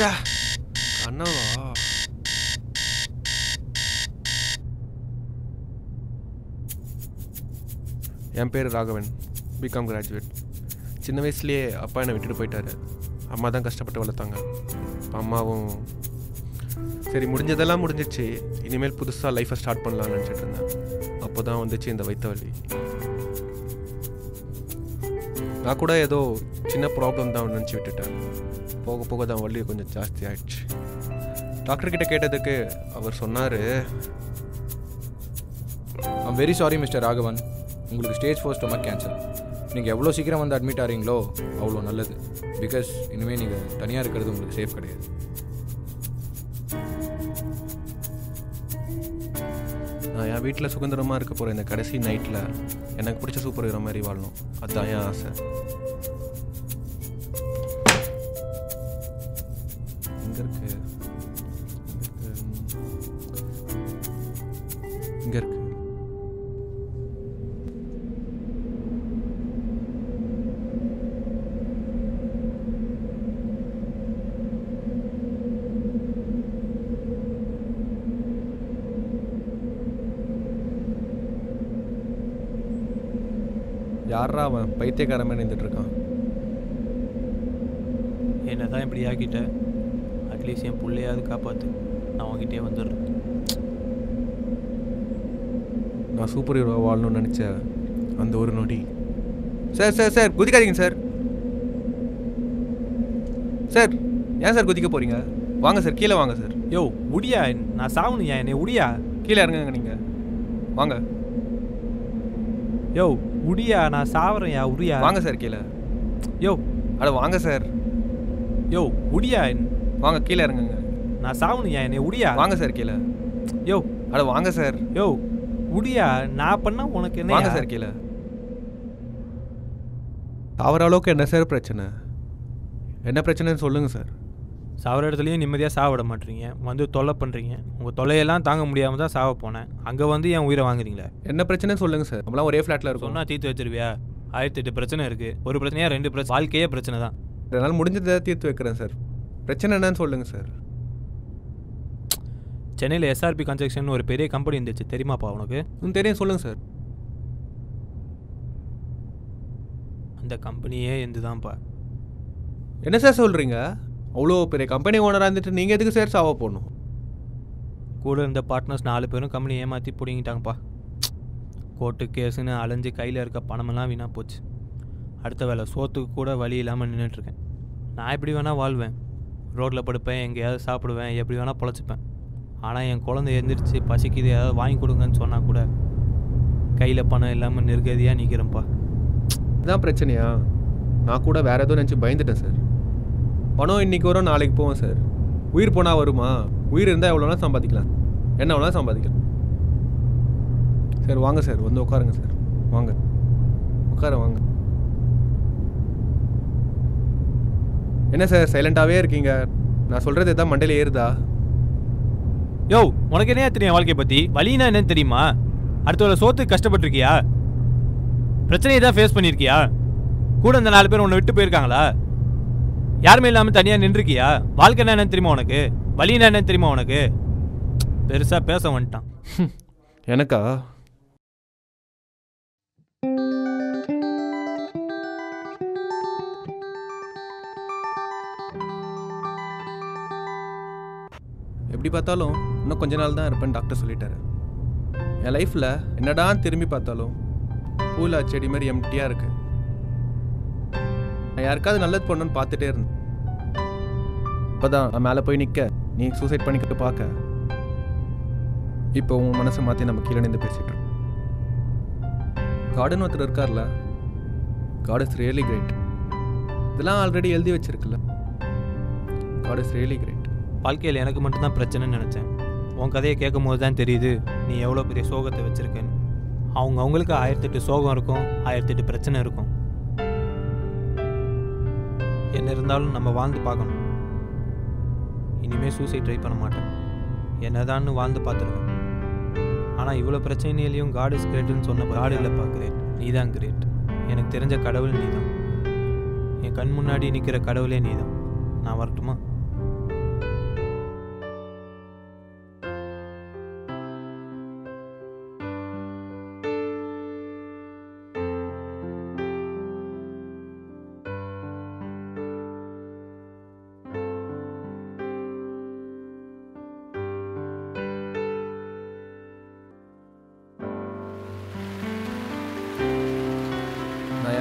கண்ணவா? என் பேர் Raghavan. BCom graduate சின்ன வயசுலேயே அப்பா என்னை விட்டுட்டு போயிட்டாரு. அம்மா தான் கஷ்டப்பட்டு வளர்த்தாங்க. அம்மாவும் சரி முடிஞ்சதெல்லாம் முடிஞ்சிச்சு. இனிமேல் புதுசாக லைஃப்பை ஸ்டார்ட் பண்ணலாம்னு நினச்சிட்டு இருந்தேன். அப்போ தான் வந்துச்சு இந்த வைத்த நான் கூட ஏதோ சின்ன ப்ராப்ளம் தான் நினச்சி விட்டுட்டேன். போக போக தான் வலி கொஞ்சம் ஜாஸ்தி ஆயிடுச்சு. டாக்டர்கிட்ட கேட்டதுக்கு அவர் சொன்னார் I'm very sorry mister Raghavan. உங்களுக்கு ஸ்டேஜ் ஃபோர் ஸ்டொமக் கேன்சர் நீங்கள் எவ்வளோ சீக்கிரம் வந்து அட்மிட் ஆகிறீங்களோ அவ்வளோ நல்லது. பிகாஸ் இனிமேல் நீங்கள் தனியாக இருக்கிறது உங்களுக்கு சேஃப் கிடையாது. நான் என் வீட்டில் சுதந்திரமாக இருக்க போகிற இந்த கடைசி நைட்டில் எனக்கு பிடிச்ச சூப்பர் ஹீரோ மாதிரி வாழணும். அதுதான் என் ஆசை. எங்கே இருக்கு. இங்கே இருக்கு. யாரா அவன் பைத்தியக்காரமே நின்றுட்டு இருக்கான்? என்னதான் இப்படி ஆக்கிட்ட? அட்லீஸ்ட் என் பிள்ளையாவது காப்பாற்று நான் உங்ககிட்டயே வந்துடுறேன் நான் சூப்பர் ஹீரோ வாழணும்னு நினச்ச அந்த ஒரு நொடி. சார் சார் சார் குதிக்காதீங்க சார். சார் ஏன் சார் குதிக்க போகிறீங்க வாங்க சார் கீழே வாங்க சார். யோ உடியா? நான் சாவணுயா என்னை உடியா? கீழே இறங்குங்க நீங்கள் வாங்க. யோ உடியா? நான் சாவறேன்யா உடியா வாங்க சார் கீழே. யோ. அட வாங்க சார். யோ உடியா? வாங்க கீழே இறங்குங்க. நான் சாவணுயா என்னை உடியா? வாங்க சார் கீழே. யோ. அட வாங்க சார். யோ உடியா? நான் பண்ணா உனக்கு என்ன வாங்க சார் கீழே. சாவர அளவுக்கு என்ன சார் பிரச்சனை? என்ன பிரச்சனைன்னு சொல்லுங்கள் சார். சாவர இடத்துலையும் நிம்மதியாக சாவிட மாட்டீங்க. வந்து தொல்லை பண்ணுறீங்க உங்கள் தொல்லையெல்லாம் தாங்க முடியாமல் தான் சாவ போனேன். அங்கே வந்து என் உயிரை வாங்குறீங்களே? என்ன பிரச்சனைன்னு சொல்லுங்கள் சார். நம்மளாம் ஒரே ஃப்ளாட்டில் இருக்கோம். சொன்னா தீர்த்து வச்சிருவியா? ஆயிரத்தி எட்டு பிரச்சனை இருக்குது ஒரு பிரச்சனையா ரெண்டு பிரச்சனை வாழ்க்கையே பிரச்சனை தான். என்னால் முடிஞ்சதை தீர்த்து வைக்கிறேன் சார். பிரச்சனை என்னன்னு சொல்லுங்கள் சார் சென்னையில் எஸ்ஆர்பி கன்ஸ்ட்ரக்ஷன் ஒரு பெரிய கம்பெனி இருந்துச்சு. தெரியுமாப்பா உனக்கு? ம் தெரியும். சொல்லுங்கள் சார் அந்த கம்பெனியே எந்து தான்ப்பா என்ன சார் சொல்கிறீங்க அவ்வளோ பெரிய கம்பெனி ஓனராக இருந்துட்டு நீங்கள் எதுக்கு சார் சாவ போகணும்? கூட இருந்த பார்ட்னர்ஸ் நாலு பேரும் கம்பெனி ஏமாற்றி பிடிங்கிட்டாங்கப்பா. கோர்ட்டு கேஸுன்னு அலைஞ்சு கையில் இருக்க பணமெல்லாம் வீணாக போச்சு. அடுத்த வேலை சோத்துக்கு கூட வழி இல்லாமல் நின்றுட்டுருக்கேன் நான் எப்படி வேணால் வாழ்வேன். ரோட்டில் படுப்பேன் எங்கேயாவது சாப்பிடுவேன் எப்படி வேணால் பொழைச்சிப்பேன். ஆனால் என் குழந்தை எழுந்திரிச்சு பசிக்குது ஏதாவது வாங்கி கொடுங்கன்னு சொன்னால் கூட கையில் பணம் இல்லாமல் நிர்கதியாக நிற்கிறேன்ப்பா இதான் பிரச்சனையா? நான் கூட வேறு எதுவும் நினச்சி பயந்துட்டேன் சார். பணம் இன்னைக்கு வரும் நாளைக்கு போவோம் சார். உயிர் போனால் வருமா? உயிர் இருந்தால் எவ்வளோ சம்பாதிக்கலாம். என்ன வேணாலும் சம்பாதிக்கலாம். சார் வாங்க சார். வந்து உட்காருங்க சார். வாங்க. உட்கார வாங்க. என்ன சார் சைலண்ட்டாகவே இருக்கீங்க? நான் சொல்கிறது எதாவது மண்டையில் ஏறுதா? யோ உனக்கு என்ன தெரியும் வாழ்க்கையை பற்றி வழினா என்னன்னு தெரியுமா? அடுத்த வேலை சோத்துக்கு கஷ்டப்பட்டிருக்கியா? பிரச்சனையை தான் ஃபேஸ் பண்ணியிருக்கியா? கூட இந்த நாலு பேர் உன்னை விட்டு போயிருக்காங்களா? யாருமே இல்லாமல் தனியாக நின்றுருக்கியா? வாழ்க்கை என்னன்னு தெரியுமா உனக்கு? வழினா என்னன்னு தெரியுமா உனக்கு? பெருசாக பேச வந்துட்டான். எனக்கா? எப்படி பார்த்தாலும் இன்னும் கொஞ்ச நாள் தான் இருப்பேன் டாக்டர் சொல்லிட்டாரு. என் லைஃப்பில் என்னடா திரும்பி பார்த்தாலும் பூலா செடி மாதிரி எம்டியாக இருக்கு. நான் யாருக்காவது நல்லது பண்ணணும்னு பார்த்துட்டே இருந்தேன். இப்போதான் நான் மேலே போய் நிற்க நீ சூசைட் பண்ணிக்கிட்டு பார்க்க. இப்போ உன் மனசை மாற்றி நம்ம கீழே நின்று பேசிட்டு கார்டன் ஒருத்தர் இருக்கார்ல? காட் இஸ் ரியலி கிரேட் இதெல்லாம் ஆல்ரெடி எழுதி வச்சிருக்குல்ல. காட் இஸ் ரியலி கிரேட் வாழ்க்கையில் எனக்கு மட்டும்தான் பிரச்சனைன்னு நினச்சேன். உன் கதையை கேட்கும் போது தான் தெரியுது நீ எவ்வளோ பெரிய சோகத்தை வச்சுருக்கேன்னு. அவங்க அவங்களுக்கு ஆயிரத்தெட்டு சோகம் இருக்கும் ஆயிரத்தெட்டு பிரச்சனை இருக்கும். என்ன இருந்தாலும் நம்ம வாழ்ந்து பார்க்கணும். இனிமேல் சூசைட் ட்ரை பண்ண மாட்டேன். என்னதான்னு வாழ்ந்து பார்த்துருக்கேன். ஆனால் இவ்வளோ பிரச்சனையிலையும் காட் இஸ் கிரேட்டுன்னு சொன்ன காடு இல்லைப்பா கிரேட் நீ தான் கிரேட் எனக்கு தெரிஞ்ச கடவுள் நீ தான் என் கண் முன்னாடி நிற்கிற கடவுளே நீ தான் நான் வரட்டுமா?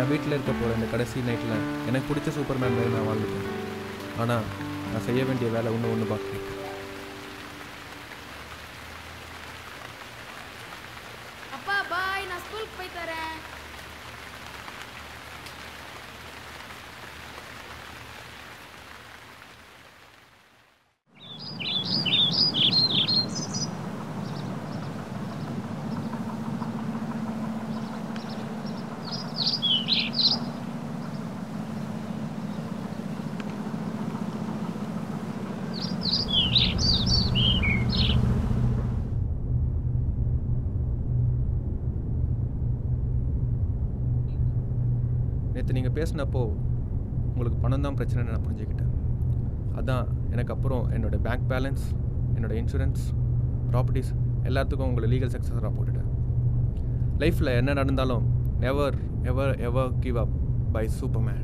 நான் வீட்டில் இருக்க போகிற இந்த கடைசி நைட்டில் எனக்கு பிடிச்ச சூப்பர்மேன் மாதிரி நான் வாழ்ந்துட்டேன். ஆனால் நான் செய்ய வேண்டிய வேலை ஒன்று ஒன்று பாக்கி அப்பா பாய் நான் ஸ்கூலுக்கு போய் தரேன் நேற்று நீங்கள் பேசினப்போ உங்களுக்கு பணம் தான் பிரச்சனைன்னு நான் புரிஞ்சுக்கிட்டேன். அதான் எனக்கு அப்புறம் என்னோடய பேங்க் பேலன்ஸ் என்னோடய இன்சூரன்ஸ் ப்ராப்பர்ட்டிஸ் எல்லாத்துக்கும் உங்களை லீகல் சக்ஸஸராக போட்டுட்டேன். லைஃப்பில் என்ன நடந்தாலும் never ever ever give up by Superman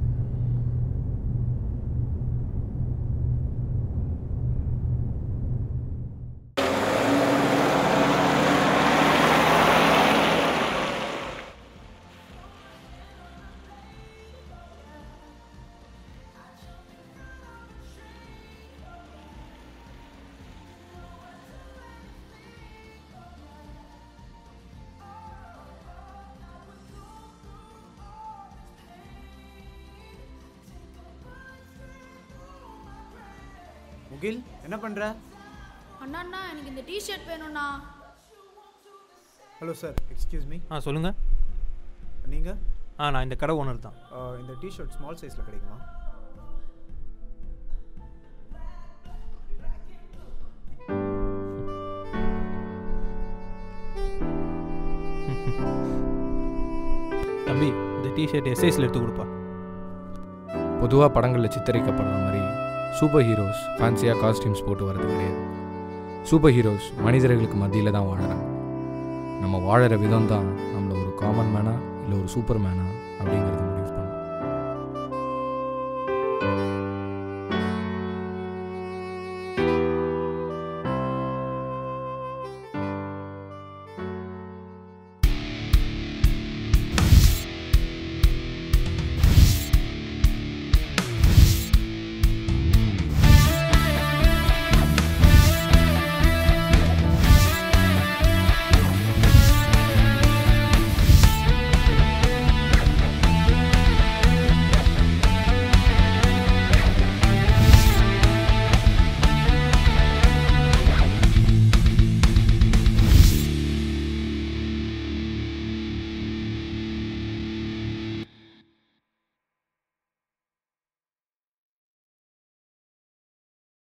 Mugil என்ன பண்ற? அண்ணா அண்ணா எனக்கு இந்த டிஷர்ட் வேணும்ண்ணா. ஹலோ சார் எக்ஸ்கியூஸ் மீ ஆ சொல்லுங்கள் நீங்கள் ஆ நான் இந்த கடை ஓனர் தான். இந்த டிஷர்ட் ஸ்மால் சைஸில் கிடைக்குமா? தம்பி இந்த டிஷர்ட் எஸ்ஐஸில் எடுத்து கொடுப்பா. பொதுவாக படங்களில் சித்தரிக்கப்படுற மாதிரி சூப்பர் ஹீரோஸ் ஃபேன்சியாக காஸ்டியூம்ஸ் போட்டு வரது கிடையாது. சூப்பர் ஹீரோஸ் மனிதர்களுக்கு மத்தியில் தான் வாழறாங்க. நம்ம வாழற விதம் தான் நம்மளை ஒரு காமன் மேனா இல்லை ஒரு சூப்பர் மேனா அப்படிங்கிறது முடிவு பண்ணும்